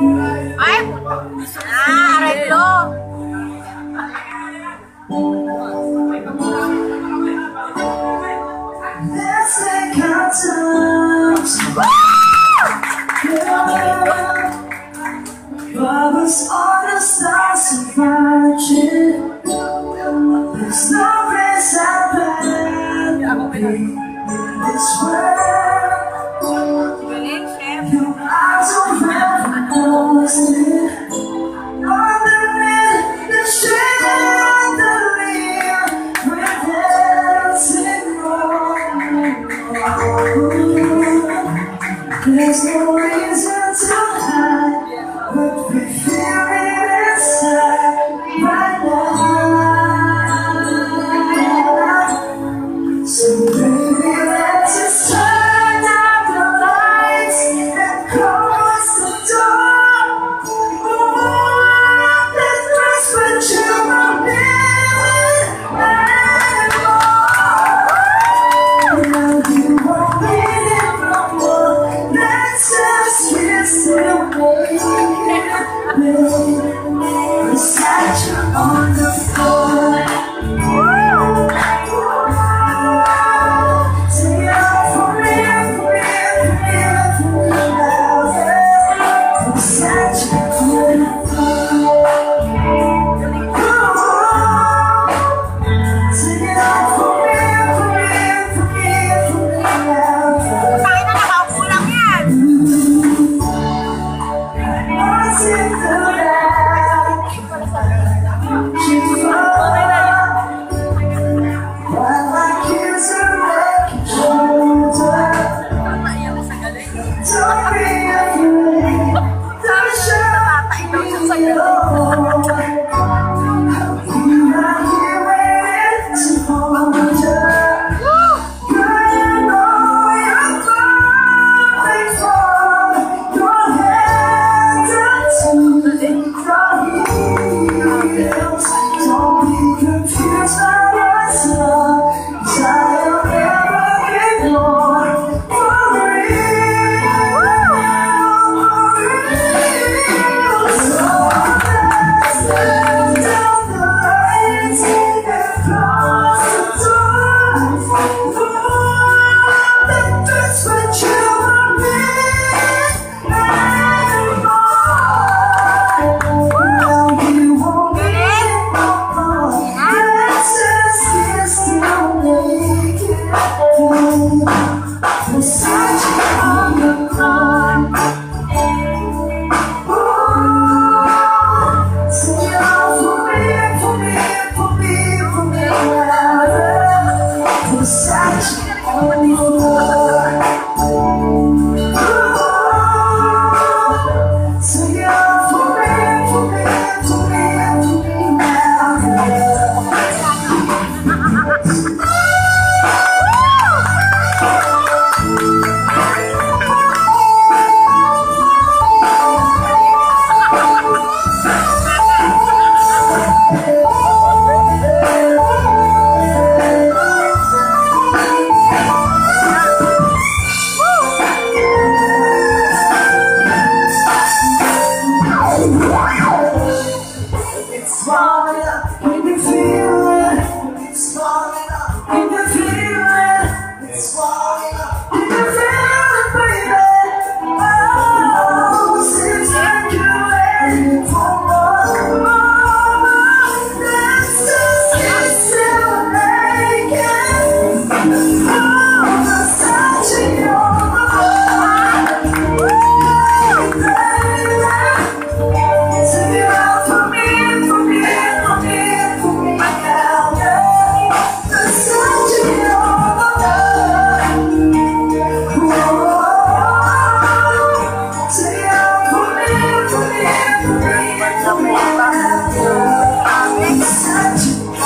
Ay! Oh, amor 对的。casa.